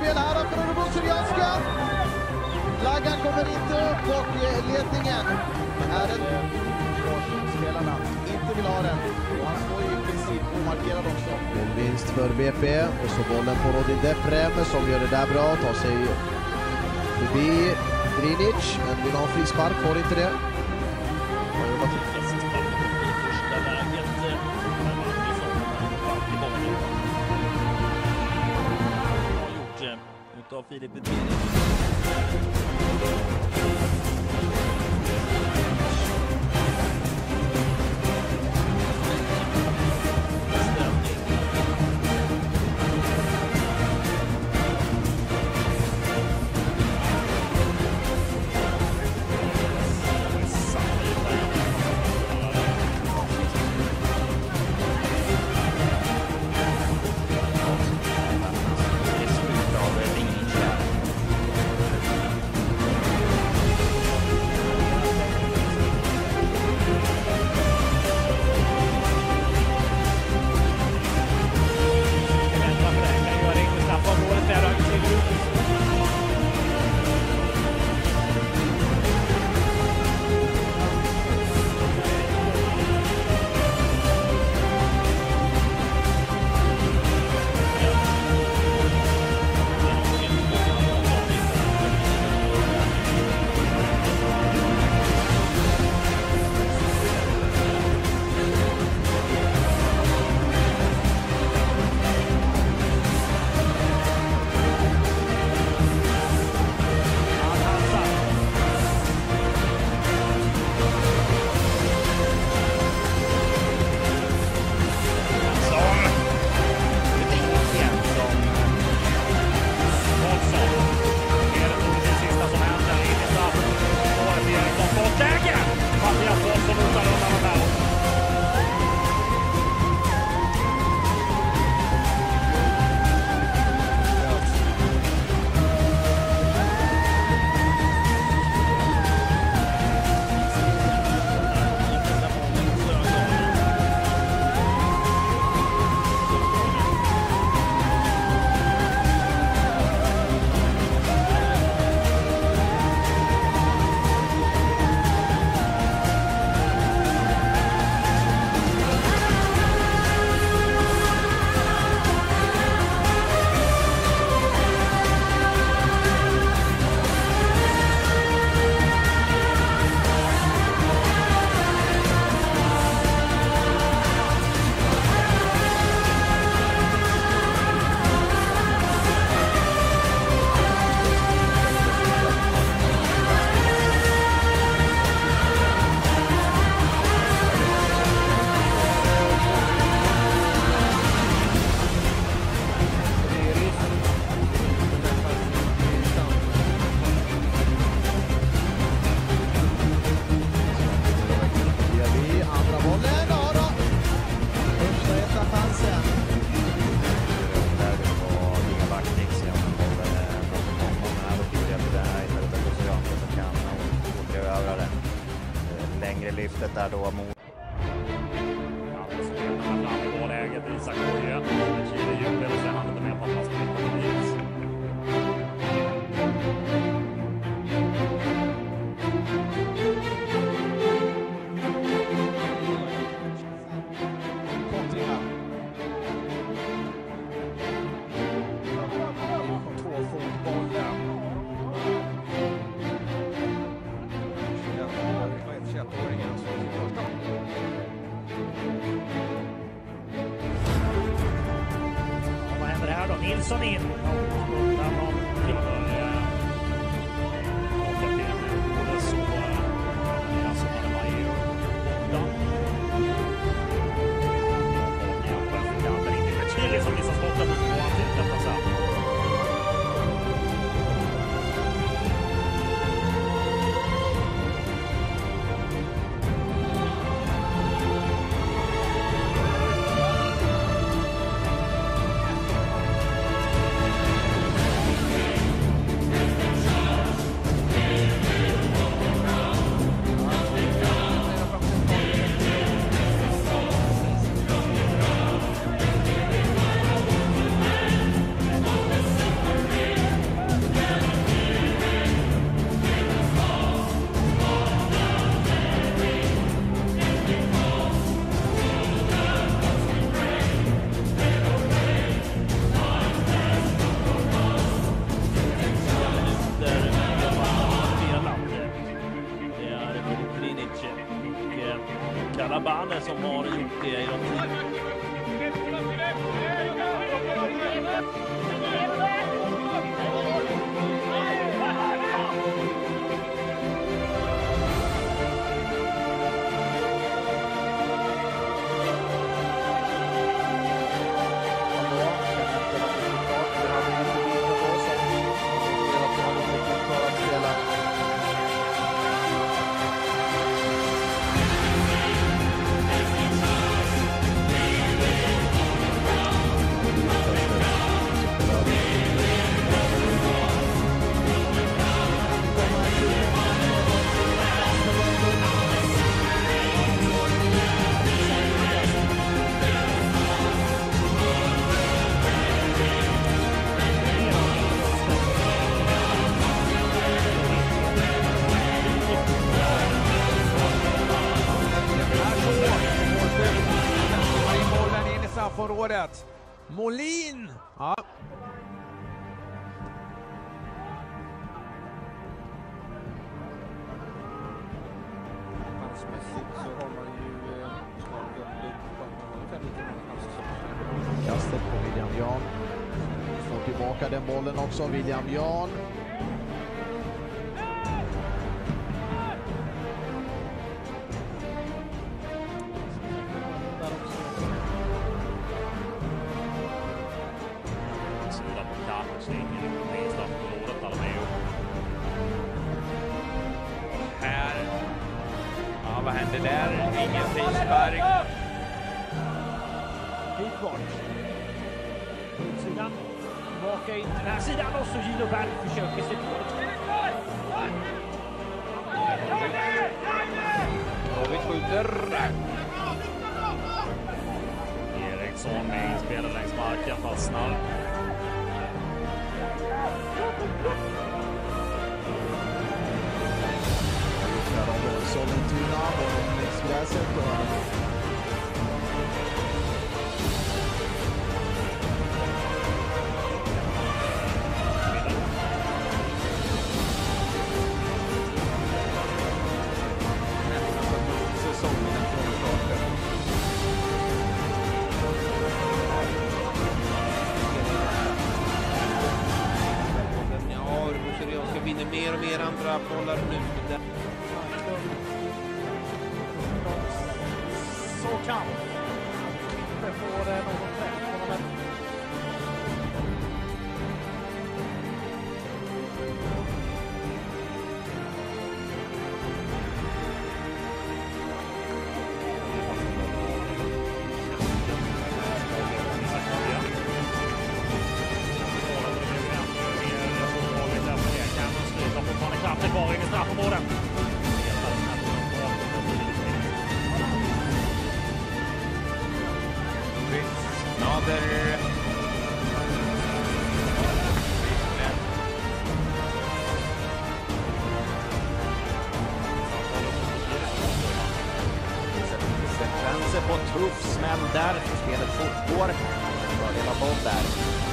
Inspel här av Örebro Syrianska. Flaggan kommer inte upp och eh, ledningen är en spelarna inte vill ha den. Och han står ju i princip omarkerad också. En vinst för BP och så bollen på Rodin Deprem som gör det där bra. Tar sig förbi Drinic, men vill ha en frispark, får inte det. Philippe. Lyftet där Nilsson in. y många Molin! Ja. Kastet på William Jan. Får tillbaka den bollen också, William Jan. Ja, vad händer där? Ingen frispark. Hit bort. Utsidan. Tillbaka in den här sidan och så Gino Berg försöker sig på David skjuter. Eriksson med inspelad längs marken, fastnar. Sollentuna och längs gräset. och- vinner mer och mer andra bollar nu. Där- Så kan. Det Nader. Sekvenser på tuff smäll där. för Spelet fortgår. Fördel av boll där.